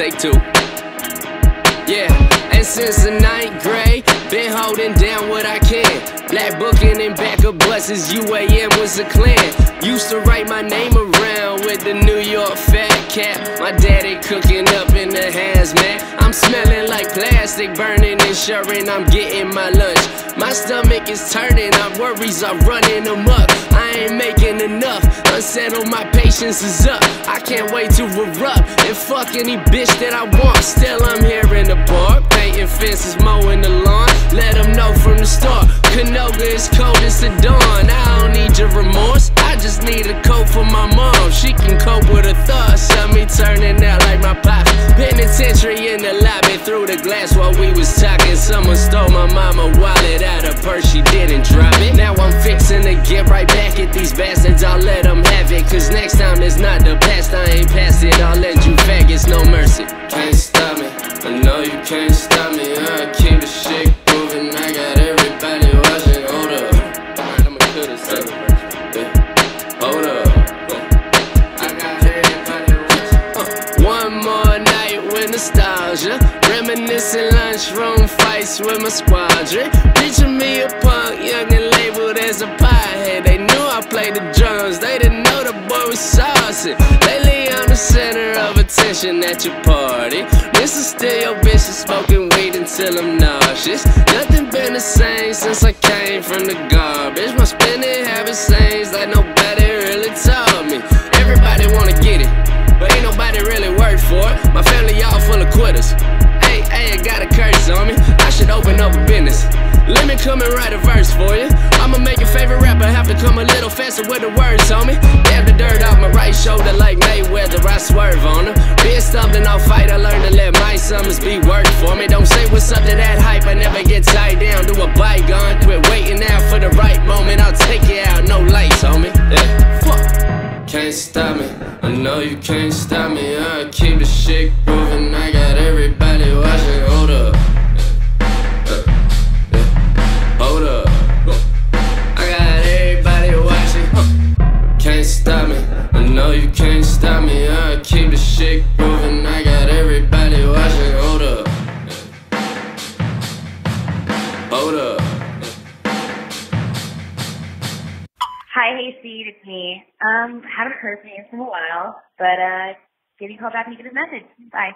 take two. Yeah, and since the ninth grade, been holding down what I can. Black booking in back of buses, UAM was a clan. Used to write my name around with the New York cat. My daddy cooking up in the hazmat. I'm smelling like plastic, burning, ensuring I'm getting my lunch. My stomach is turning, our worries are running amok. I ain't making enough, unsettled, my patience is up. I can't wait to erupt and fuck any bitch that I want. Still, I'm here in the bar, painting fences, mowing the lawn. Let them know from the start. Canoga is cold as the dawn. I don't need your remorse. Penitentiary in the lobby through the glass while we was talking. Someone stole my mama wallet out of purse. She didn't drop it. Now I'm fixing to get right back at these bastards. I'll let them have it. Cause next time it's not the past. I ain't past it. I'll let you faggots no mercy. Can't stop me. I know you can't stop me. I keep the shit moving. I got everybody watching. Hold up. Alright, I'ma kill this. Yeah. Hold up. I got everybody watching. Uh, One more night with nostalgia. Reminiscing lunchroom fights with my squadron. Picture me a punk, young and labeled as a piehead. They knew I played the drums, they didn't know the boy was saucy. Lately, I'm the center of attention at your party. This is still your bitch is smoking weed until I'm nauseous. Nothing been the same since I came from the garbage. My spending habits changed like nobody really taught me. Everybody wanna full. Hey, hey, I got a curse on me. I should open up a business. Let me come and write a verse for you. I'ma make your favorite rapper have to come a little faster with the words, homie. Dab the dirt off my right shoulder like Mayweather. I swerve on him. Being stumped I'll fight, I learned to let my summers be work for me. Don't say what's up to that hype. I never get tied down to a bygone. Quit waiting out for the right moment. I'll take you out, no lights, homie. Yeah, fuck. Can't stop me. I know you can't stop me. I keep the shit grooving. I got everybody watching. Hold up. Hold up. Hi, hey Steve, it's me. Um, haven't heard from you in a while, but uh, give me a call back and you get a message. Bye.